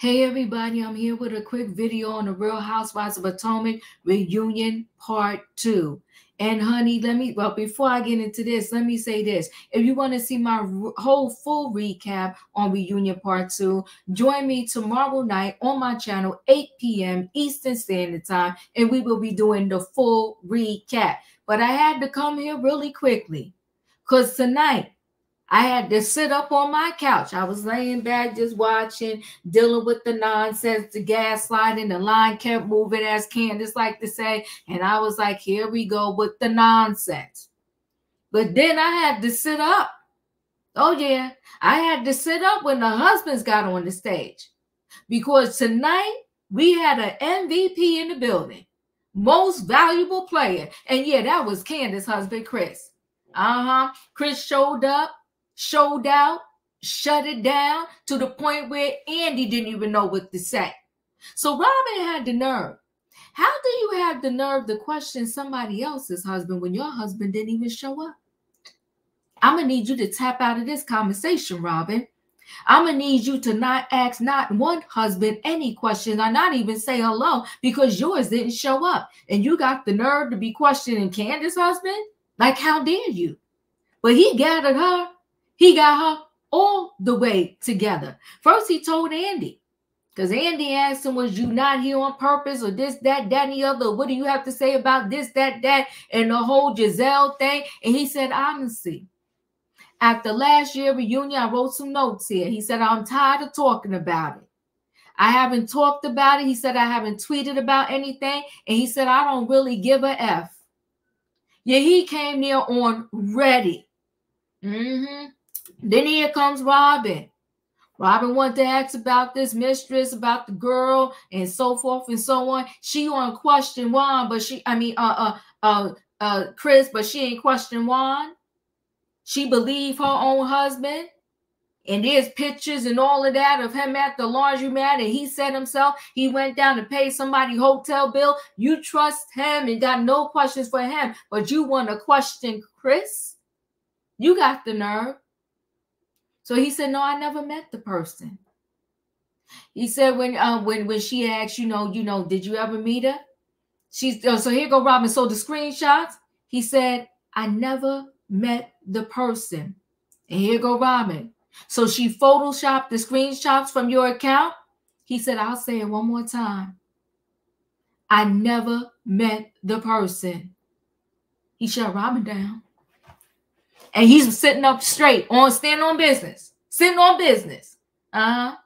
Hey everybody, I'm here with a quick video on the Real Housewives of Potomac reunion part two. And honey, let me, well, before I get into this, let me say this. If you want to see my whole full recap on reunion part two, join me tomorrow night on my channel, 8 p.m. Eastern Standard Time, and we will be doing the full recap. But I had to come here really quickly because tonight I had to sit up on my couch. I was laying back just watching, dealing with the nonsense, the gaslighting. The line kept moving, as Candiace like to say. And I was like, here we go with the nonsense. But then I had to sit up. Oh, yeah. I had to sit up when the husbands got on the stage. Because tonight we had an MVP in the building, most valuable player. And yeah, that was Candiace's husband, Chris. Uh huh. Chris showed up showed out, shut it down to the point where Andy didn't even know what to say. So Robyn had the nerve. How do you have the nerve to question somebody else's husband when your husband didn't even show up? I'm gonna need you to tap out of this conversation, Robyn. I'm gonna need you to not ask not one husband any question or not even say hello because yours didn't show up. And you got the nerve to be questioning Candiace's husband? Like, how dare you? But he gathered her he got her all the way together. First, he told Andy, because Andy asked him, Was you not here on purpose or this, that, that, and the other? What do you have to say about this, that, that, and the whole Gizelle thing? And he said, Honestly, after last year reunion, I wrote some notes here. He said, I'm tired of talking about it. I haven't talked about it. He said, I haven't tweeted about anything. And he said, I don't really give a F. Yeah, he came there on ready. Mm-hmm. Then here comes Robyn. Robyn wanted to ask about this mistress, about the girl, and so forth and so on. She on question Juan, but she, I mean, uh, uh, uh, uh, Chris, but she ain't question Juan. She believed her own husband. And there's pictures and all of that of him at the laundromat, and he said himself he went down to pay somebody hotel bill. You trust him and got no questions for him, but you want to question Chris? You got the nerve. So he said, No, I never met the person. He said when uh, when when she asked, you know, you know, did you ever meet her? She's uh, so here go Robyn. So the screenshots, he said, I never met the person. And here go Robyn. So she photoshopped the screenshots from your account. He said, I'll say it one more time. I never met the person. He shut Robyn down and he's sitting up straight on standing on business, sitting on business. Uh-huh.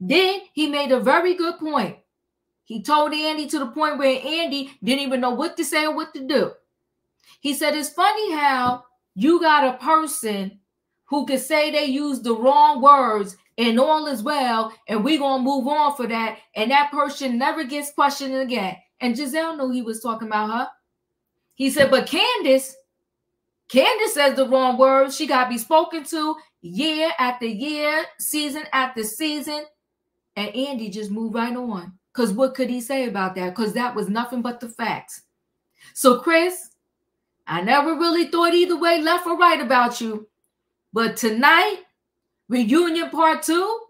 Then he made a very good point. He told Andy to the point where Andy didn't even know what to say or what to do. He said, It's funny how you got a person who could say they used the wrong words and all is well, and we're gonna move on for that, and that person never gets questioned again. And Gizelle knew he was talking about her. He said, But Candiace, Candiace says the wrong words. She got to be spoken to year after year, season after season. And Andy just moved right on. Because what could he say about that? Because that was nothing but the facts. So, Chris, I never really thought either way, left or right about you. But tonight, reunion part two,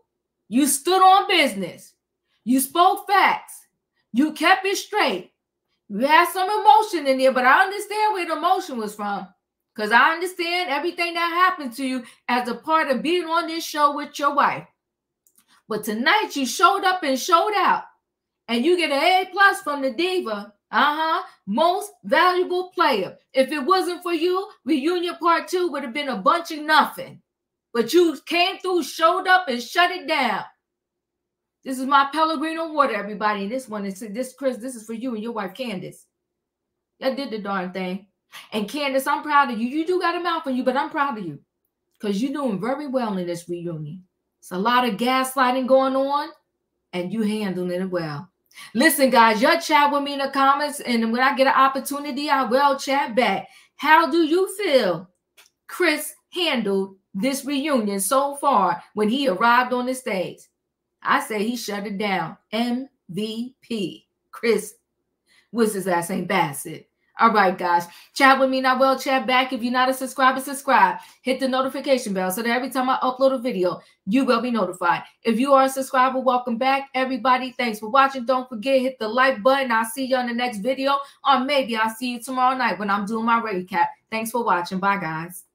you stood on business. You spoke facts. You kept it straight. You had some emotion in there, but I understand where the emotion was from. Because I understand everything that happened to you as a part of being on this show with your wife. But tonight you showed up and showed out. And you get an A plus from the diva. Uh-huh. Most valuable player. If it wasn't for you, reunion part two would have been a bunch of nothing. But you came through, showed up, and shut it down. This is my Pellegrino water, everybody. And this one is this, Chris. This is for you and your wife, Candiace. That did the darn thing. And Candiace, I'm proud of you. You do got a mouth on you, but I'm proud of you because you're doing very well in this reunion. It's a lot of gaslighting going on, and you handling it well. Listen, guys, your chat with me in the comments, and when I get an opportunity, I will chat back. How do you feel Chris handled this reunion so far when he arrived on the stage? I say he shut it down. MVP. Chris, what's his last name? Bassett. All right, guys. Chat with me. I well. chat back. If you're not a subscriber, subscribe. Hit the notification bell so that every time I upload a video, you will be notified. If you are a subscriber, welcome back, everybody. Thanks for watching. Don't forget, hit the like button. I'll see you on the next video, or maybe I'll see you tomorrow night when I'm doing my recap. Thanks for watching. Bye, guys.